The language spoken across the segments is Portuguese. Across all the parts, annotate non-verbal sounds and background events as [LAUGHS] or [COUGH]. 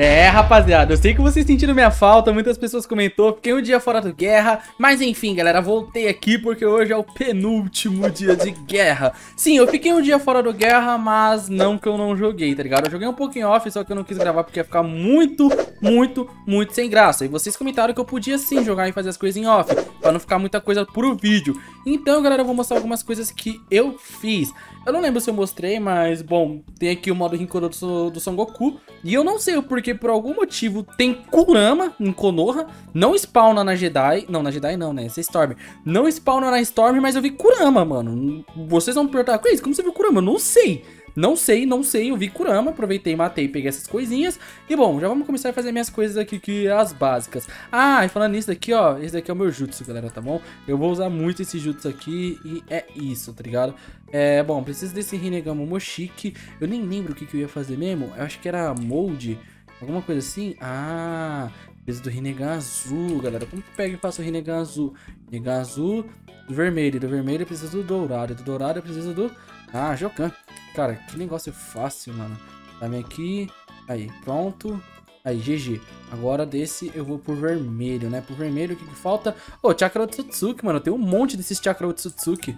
É, rapaziada, eu sei que vocês sentiram minha falta, muitas pessoas comentou, fiquei um dia fora do guerra, mas enfim, galera, voltei aqui porque hoje é o penúltimo dia de guerra. Sim, eu fiquei um dia fora do guerra, mas não que eu não joguei, tá ligado? Eu joguei um pouquinho off, só que eu não quis gravar porque ia ficar muito, muito, muito sem graça. E vocês comentaram que eu podia sim jogar e fazer as coisas em off, pra não ficar muita coisa pro vídeo. Então, galera, eu vou mostrar algumas coisas que eu fiz. Eu não lembro se eu mostrei, mas, bom, tem aqui o modo Rinkoro do, do Son Goku. E eu não sei o porquê, por algum motivo, tem Kurama em Konoha. Não spawna na Jedi. Não, na Jedi não, né? Essa é Storm. Não spawna na Storm, mas eu vi Kurama, mano. Vocês vão me perguntar, Chris, como você viu Kurama? Eu não sei. Não sei, não sei, eu vi Kurama, aproveitei, matei, peguei essas coisinhas. E bom, já vamos começar a fazer minhas coisas aqui, que as básicas. Ah, e falando nisso daqui, ó, esse daqui é o meu jutsu, galera, tá bom? Eu vou usar muito esse jutsu aqui e é isso, tá ligado? É, bom, preciso desse Rinnegan Momoshiki. Eu nem lembro o que, que eu ia fazer mesmo. Eu acho que era molde, alguma coisa assim. Ah, preciso do Rinnegan azul, galera. Como que pega e faço o Rinnegan azul? Rinnegan azul, do vermelho. Do vermelho eu preciso do dourado. Do dourado eu preciso do... Ah, Jokan. Cara, que negócio fácil, mano. Dá-me aqui. Aí, pronto. Aí, GG. Agora desse eu vou pro vermelho, né? Pro vermelho, o que, que falta? Ô, oh, Chakra Otsutsuki, mano. Tem um monte desses Chakra Otsutsuki.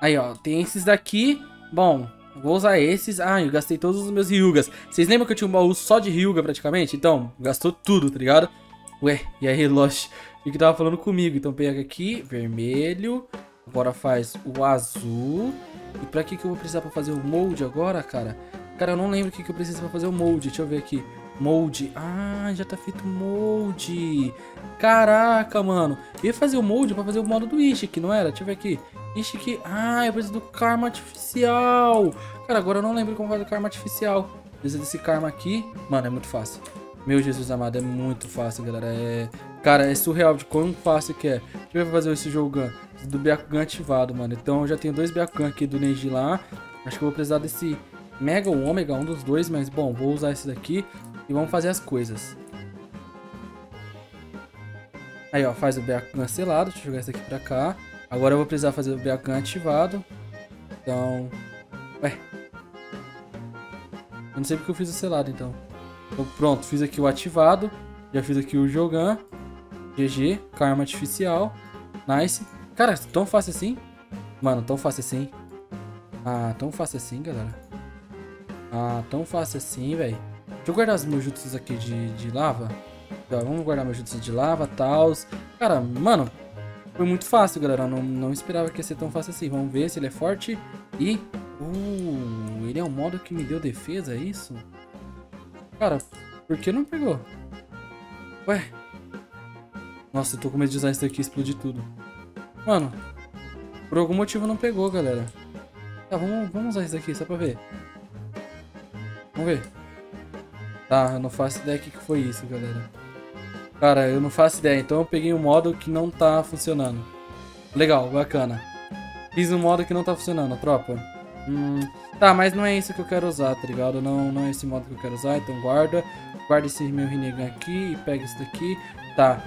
Aí, ó. Tem esses daqui. Bom, vou usar esses. Ah, eu gastei todos os meus Ryugas. Vocês lembram que eu tinha um baú só de Ryuga praticamente? Então, gastou tudo, tá ligado? Ué, e aí, Lost? O que tava falando comigo? Então pega aqui, vermelho. Agora faz o azul. E pra que que eu vou precisar pra fazer o molde agora, cara? Cara, eu não lembro o que que eu preciso pra fazer o molde. Deixa eu ver aqui. Molde. Ah, já tá feito molde. Caraca, mano. Eu ia fazer o molde pra fazer o modo do Ishik, não era? Deixa eu ver aqui. Ishik. Ah, eu preciso do karma artificial. Cara, agora eu não lembro como fazer o karma artificial. Precisa desse karma aqui. Mano, é muito fácil. Meu Jesus amado, é muito fácil, galera. É... Cara, é surreal de quão fácil que é. Deixa eu fazer esse jogo do Byakugan ativado, mano. Então eu já tenho dois Byakugan aqui do Neji lá. Acho que eu vou precisar desse Mega ou Ômega, um dos dois. Mas, bom, vou usar esse daqui e vamos fazer as coisas. Aí, ó, faz o Byakugan selado. Deixa eu jogar esse aqui pra cá. Agora eu vou precisar fazer o Byakugan ativado. Então... Ué. Eu não sei porque eu fiz o selado, então. Então, pronto. Fiz aqui o ativado. Já fiz aqui o Jogan. GG. Karma artificial. Nice. Cara, tão fácil assim? Mano, tão fácil assim. Ah, tão fácil assim, galera. Ah, tão fácil assim, velho. Deixa eu guardar os meus jutsus aqui de, de lava. Então, vamos guardar meus jutsus de lava, tals. Cara, mano, foi muito fácil, galera. Não, não esperava que ia ser tão fácil assim. Vamos ver se ele é forte. E... Uh, ele é um modo que me deu defesa, é isso? Cara, por que não pegou? Ué? Nossa, eu tô com medo de usar isso daqui e explodir tudo. Mano, por algum motivo não pegou, galera. Tá, vamos, vamos usar isso daqui só pra ver. Vamos ver. Tá, eu não faço ideia do que foi isso, galera. Cara, eu não faço ideia. Então eu peguei um modo que não tá funcionando. Legal, bacana. Fiz um modo que não tá funcionando, tropa. Hum, tá, mas não é isso que eu quero usar, tá ligado? Não, não é esse modo que eu quero usar, então guarda. Guarda esse meu Rinnegan aqui e pega esse daqui. Tá,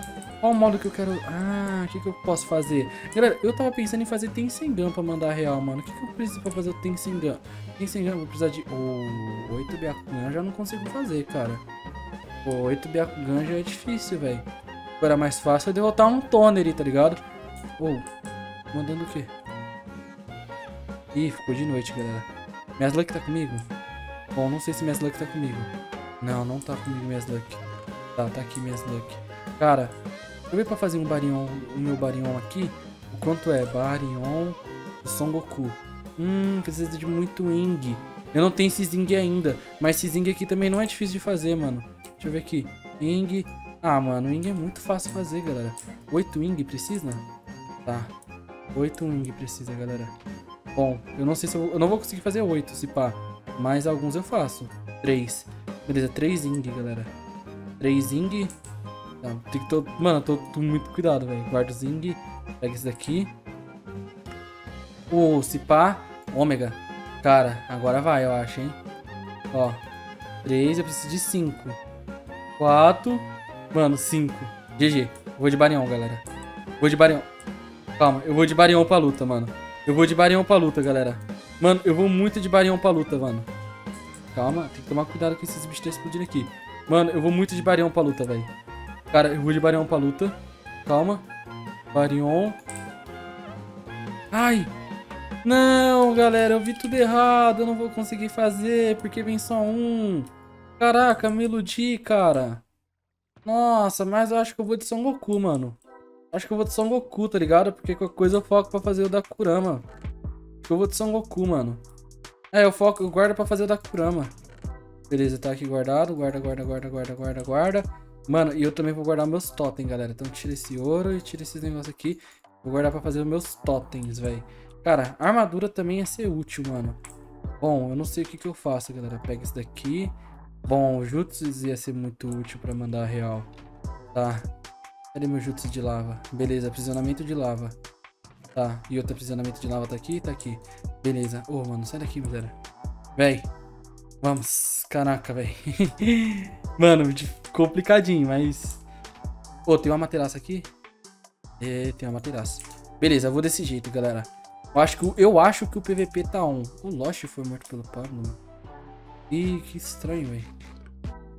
qual o modo que eu quero... Ah, o que, que eu posso fazer? Galera, eu tava pensando em fazer Tensengan pra mandar real, mano. O que, que eu preciso pra fazer o Tensengan? Tensengan, eu vou precisar de... Oh, 8 Byakugan eu já não consigo fazer, cara. Pô, 8 Byakugan já é difícil, velho. Agora mais fácil é derrotar um Toner, tá ligado? Oh, mandando o quê? Ih, ficou de noite, galera. Luck tá comigo? Bom, não sei se Luck tá comigo. Não, não tá comigo Luck. Tá, tá aqui Luck. Cara, eu vi pra fazer um Barion, o meu Barion aqui. O quanto é? Barion Son Goku. Hum, precisa de muito Ing. Eu não tenho esse Zing ainda. Mas esse Zing aqui também não é difícil de fazer, mano. Deixa eu ver aqui. Ing. Ah, mano, Ing é muito fácil fazer, galera. 8 Ing precisa? Tá. 8 Ing precisa, galera. Bom, eu não sei se eu... Eu não vou conseguir fazer 8, se pá. Mas alguns eu faço. 3. Beleza, 3 Ing, galera. 3 Ing. Tem que tô... Mano, tô, tô muito cuidado, velho. Guarda o Zing. Pega esse daqui. O Cipá. Ômega. Cara, agora vai, eu acho, hein? Ó. 3, eu preciso de 5. 4. Mano, 5. GG. Vou de Barion, galera. Vou de Barion. Calma, eu vou de Barion pra luta, mano. Eu vou de Barion pra luta, galera. Mano, eu vou muito de Barion pra luta, mano. Calma, tem que tomar cuidado com esses bichos explodindo aqui. Mano, eu vou muito de Barion pra luta, velho. Cara, eu vou de Barion pra luta. Calma. Barion. Ai! Não, galera, eu vi tudo errado. Eu não vou conseguir fazer, porque vem só um. Caraca, me iludi, cara. Nossa, mas eu acho que eu vou de Son Goku, mano. Acho que eu vou de Son Goku, tá ligado? Porque qualquer coisa eu foco pra fazer o da Kurama. Acho que eu vou de Son Goku, mano. É, eu foco, eu guardo pra fazer o da Kurama. Beleza, tá aqui guardado. Guarda, guarda, guarda, guarda, guarda, guarda. Mano, e eu também vou guardar meus totens, galera. Então tira esse ouro e tira esses negócios aqui. Vou guardar pra fazer os meus totens, velho. Cara, armadura também ia ser útil, mano. Bom, eu não sei o que que eu faço, galera. Pega esse daqui. Bom, o Jutsu ia ser muito útil pra mandar real. Tá. Cadê meu Jutsu de lava? Beleza, aprisionamento de lava. Tá, e outro aprisionamento de lava tá aqui? Tá aqui. Beleza. Ô, oh, mano, sai daqui, galera. Véi. Vamos. Caraca, véi. [LAUGHS] mano, complicadinho, mas... Ô, oh, tem uma materaça aqui? É, tem uma materaça. Beleza, eu vou desse jeito, galera. Eu acho que, eu acho que o PVP tá on. O Lost foi morto pelo Pablo, mano. Ih, que estranho, velho.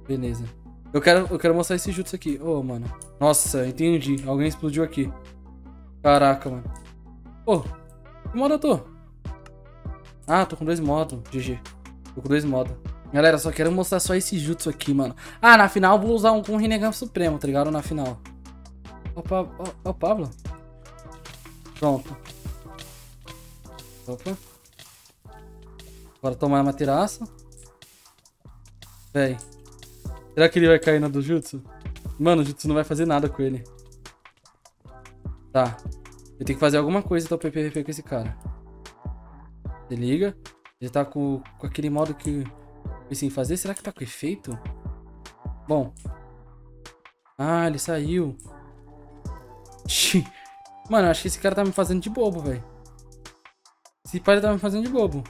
Beleza. Eu quero, eu quero mostrar esse jutsu aqui. Ô, oh, mano. Nossa, entendi. Alguém explodiu aqui. Caraca, mano. Ô, oh, que modo eu tô? Ah, tô com dois modos. GG. Tô com dois modos. Galera, só quero mostrar só esse jutsu aqui, mano. Ah, na final vou usar um com o Rinnegan Supremo, tá ligado? Na final. Ó, ó, Pablo. Pronto. Opa. Bora tomar uma tiraça. Véi. Será que ele vai cair na do Jutsu? Mano, o Jutsu não vai fazer nada com ele. Tá. Eu tenho que fazer alguma coisa então pra PVP com esse cara. Se liga. Ele tá com, com aquele modo que pensei em fazer. Será que tá com efeito? Bom. Ah, ele saiu. Mano, acho que esse cara tá me fazendo de bobo, velho. Esse pai tá me fazendo de bobo.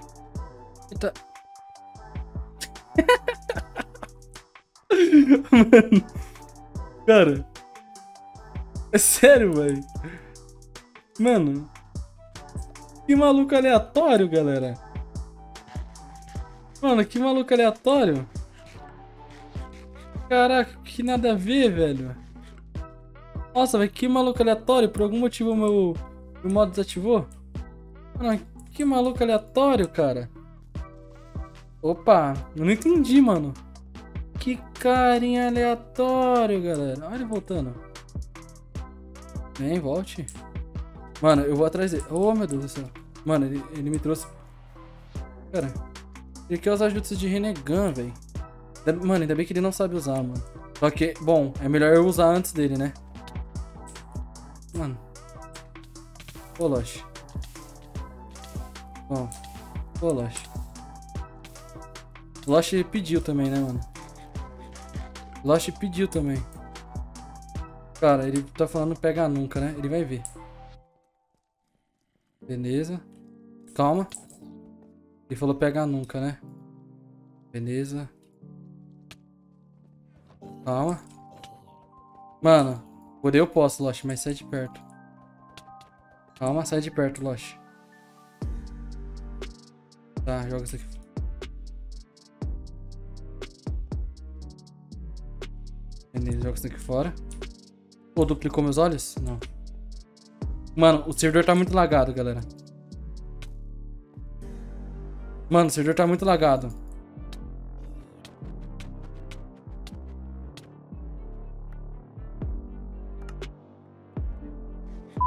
Ele [LAUGHS] tá... Mano. Cara. É sério, velho. Mano. Que maluco aleatório, galera. Mano, que maluco aleatório. Caraca, que nada a ver, velho. Nossa, velho, que maluco aleatório. Por algum motivo meu, meu modo desativou. Mano, que maluco aleatório, cara. Opa, eu não entendi, mano. Que carinha aleatório, galera. Olha ele voltando. Vem, volte. Mano, eu vou atrás dele. Oh, meu Deus do céu. Mano, ele, ele me trouxe... Cara, ele quer usar jutsu de Renegan, velho. Mano, ainda bem que ele não sabe usar, mano. Só que, bom, é melhor eu usar antes dele, né? Mano. Ô, Lost. Ó. Ô, Lost. Lost pediu também, né, mano? Lost pediu também. Cara, ele tá falando pegar nunca, né? Ele vai ver. Beleza. Calma. Ele falou pegar nunca, né? Beleza. Calma. Mano, poder eu posso, Lost, mas sai de perto. Calma, sai de perto, Lost. Tá, joga isso aqui Beleza, joga isso aqui fora. Pô, duplicou meus olhos? Não. Mano, o servidor tá muito lagado, galera. Mano, o servidor tá muito lagado.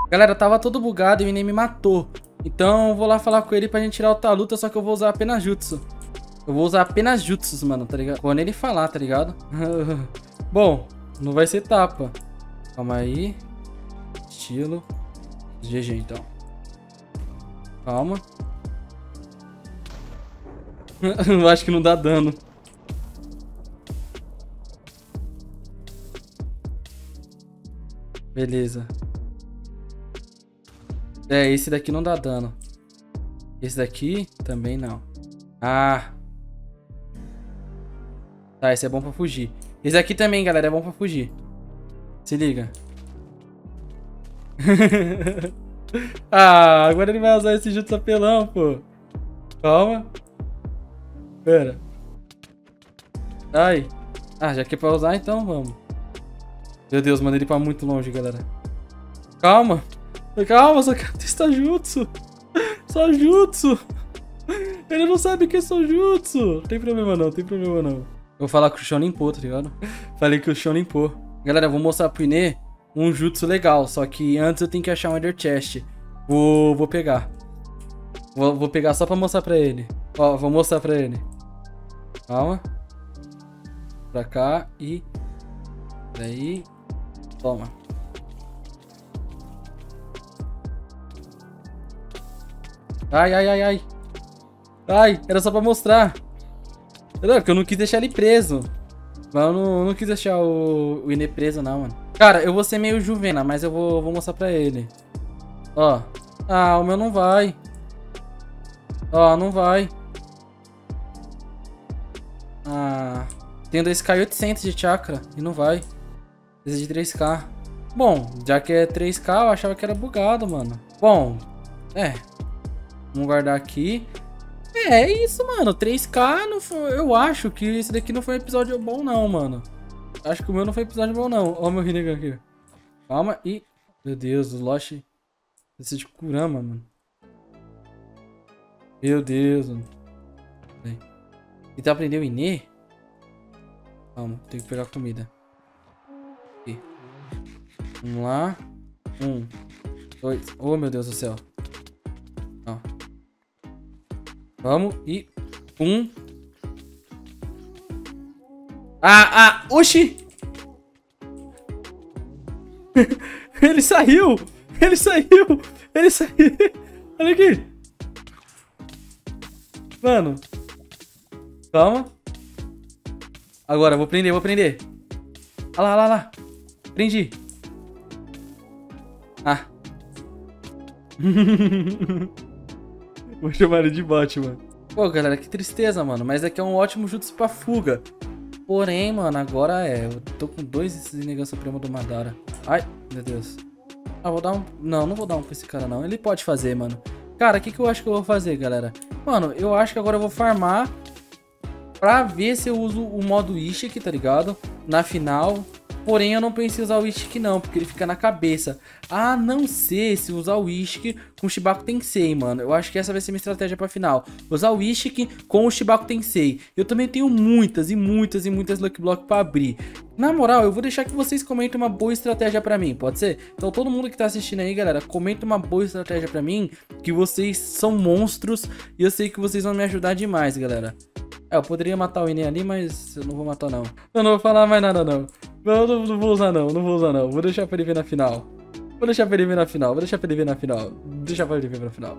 Galera, tava todo bugado e o me matou. Então eu vou lá falar com ele pra gente tirar outra luta, só que eu vou usar apenas Jutsu. Eu vou usar apenas Jutsus, mano, tá ligado? Quando ele falar, tá ligado? [LAUGHS] Bom, não vai ser tapa. Calma aí. Estilo. GG, então. Calma. [LAUGHS] Eu acho que não dá dano. Beleza. É, esse daqui não dá dano. Esse daqui também não. Ah. Tá, esse é bom pra fugir. Esse aqui também, galera, é bom pra fugir. Se liga. [LAUGHS] ah, agora ele vai usar esse jutsu apelão, pô. Calma. Pera. Ai. Ah, já que é pra usar, então vamos. Meu Deus, mandei ele pra muito longe, galera. Calma. Calma, testar [LAUGHS] jutsu. Só jutsu. Ele não sabe que é só jutsu. Tem problema não, tem problema não. Eu vou falar que o chão limpou, tá ligado? Falei que o chão limpou. Galera, eu vou mostrar pro Inê um jutsu legal. Só que antes eu tenho que achar um Ender Chest. Vou, vou pegar. Vou, vou pegar só pra mostrar pra ele. Ó, vou mostrar pra ele. Calma. Pra cá e... Daí... Toma. Ai, ai, ai, ai. Ai, era só pra mostrar. Não, porque eu não quis deixar ele preso. Mas eu não, não quis deixar o, o Inê preso, não, mano. Cara, eu vou ser meio juvena, mas eu vou, vou mostrar pra ele. Ó. Ah, o meu não vai. Ó, não vai. Tenho 2k e 800 de chakra e não vai. Precisa de 3k. Bom, já que é 3k, eu achava que era bugado, mano. Bom, é. Vamos guardar aqui. É, é isso, mano. 3k, não foi, eu acho que esse daqui não foi um episódio bom, não, mano. Acho que o meu não foi episódio bom, não. Ó meu Rinnegan aqui. Calma e... Meu Deus, o Lost... Esse de Kurama, mano. Meu Deus, mano. E aprendendo o Inê? Calma, tem que pegar comida. Aqui. Vamos lá. Um. Dois. Oh, meu Deus do céu. Ó. Vamos e... Um. Ah, ah, oxi! [LAUGHS] Ele saiu! Ele saiu! Ele saiu! Olha aqui! Mano. Calma. Agora, vou prender, vou prender. Olha lá, olha lá, lá. Prendi. Ah. [LAUGHS] vou chamar ele de bot, mano. Pô, galera, que tristeza, mano. Mas aqui é um ótimo jutsu pra fuga. Porém, mano, agora é. Eu tô com dois desses negócios supremo do Madara. Ai, meu Deus. Ah, vou dar um... Não, não vou dar um pra esse cara, não. Ele pode fazer, mano. Cara, o que, que eu acho que eu vou fazer, galera? Mano, eu acho que agora eu vou farmar pra ver se eu uso o modo Ishik, tá ligado? Na final. Porém, eu não pensei usar o Ishik não, porque ele fica na cabeça. A não ser se usar o Ishik com o Shibaku Tensei, mano. Eu acho que essa vai ser minha estratégia pra final. Usar o Ishik com o Shibaku Tensei. Eu também tenho muitas e muitas e muitas Lucky Block pra abrir. Na moral, eu vou deixar que vocês comentem uma boa estratégia pra mim, pode ser? Então todo mundo que tá assistindo aí, galera, comenta uma boa estratégia pra mim, que vocês são monstros e eu sei que vocês vão me ajudar demais, galera. É, eu poderia matar o Inen ali, mas eu não vou matar não. Eu não vou falar mais nada não. Não, não, não vou usar não, não vou usar não. Vou deixar pra ele ver na final. Vou deixar pra ele ver na final, vou deixar pra ele ver na final. Deixa pra ele ver na final.